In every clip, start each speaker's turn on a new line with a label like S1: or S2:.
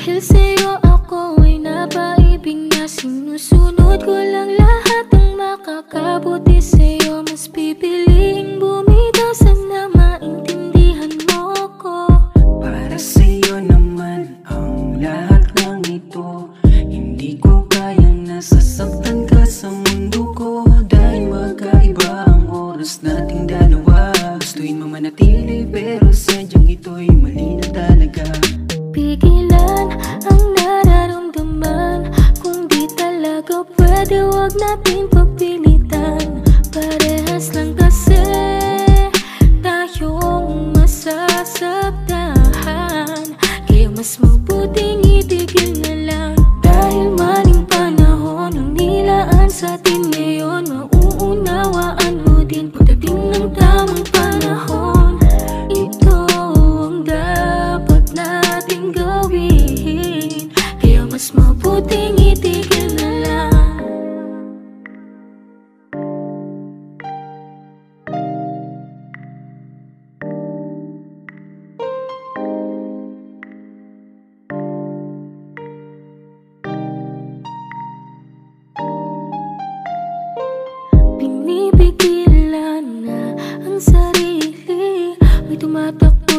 S1: Dahil sa'yo ako ay napaibig na Sinusunod ko lang lahat ng makakabuti sa'yo. Mas pipiliing bumitaw sana maintindihan mo ko.
S2: Para sa'yo naman ang lahat ng ito. Hindi ko kayang nasasaktan ka sa mundo ko. Dahil magkaiba ang oras nating dalawa. Gustuin mo manatili pero sadyang ito'y mali na talaga.
S1: Pigilan pwede wag natin pagpilitan Parehas lang kasi tayong masasaktahan Kaya mas mabuting itigil na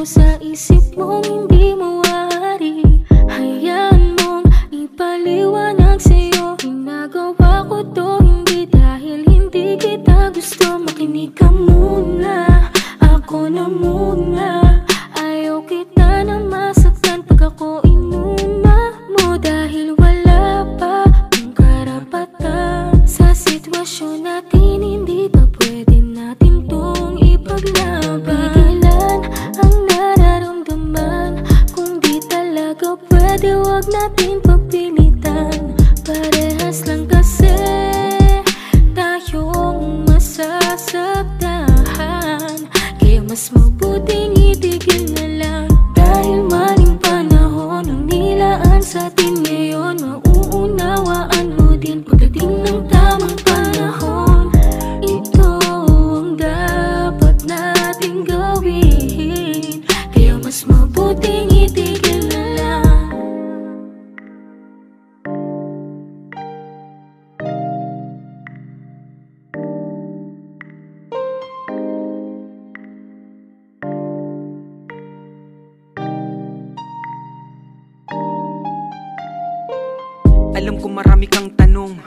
S1: sa isip mong hindi mawari Hayaan mong ipaliwanag sa'yo. Ginagawa ko to hindi dahil hindi kita gusto. Makinig ka muna, ako na muna. Ayaw kita na masaktan pag ako inuna mo. Dahil wala pa ang karapatan Sa sitwasyon natin pwede wag natin
S2: Alam ko marami kang tanong.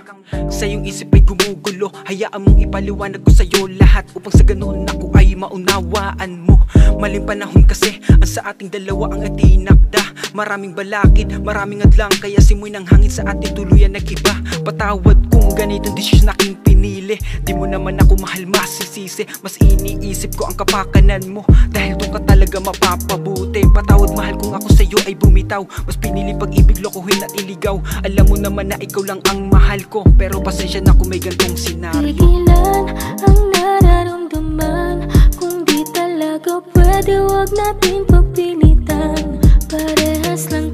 S2: Sa iyong isip ay gumugulo. Hayaan mong ipaliwanag ko sa'yo lahat Upang sa ganun ako ay maunawaan mo. Maling panahon kasi Ang sa ating dalawa ang itinakda Maraming balakid, maraming adlang Kaya simoy ng hangin sa ating tuluyan nag-iba Patawad kung ganitong desisyon aking pinili. Di mo naman ako mahal masisisi. Mas iniisip ko ang kapakanan mo. Dahil doon ka talaga mapapabuti Patawad mahal kung ako sa'yo ay bumitaw. Mas pinili pag-ibig, lokohin at iligaw. Alam mo naman na ikaw lang ang mahal ko. Pero pasensya na kung may gantong senaryo.
S1: Pigilan ang nararamdaman. Kung di talaga pwede wag natin pagpilitan. Parehas lang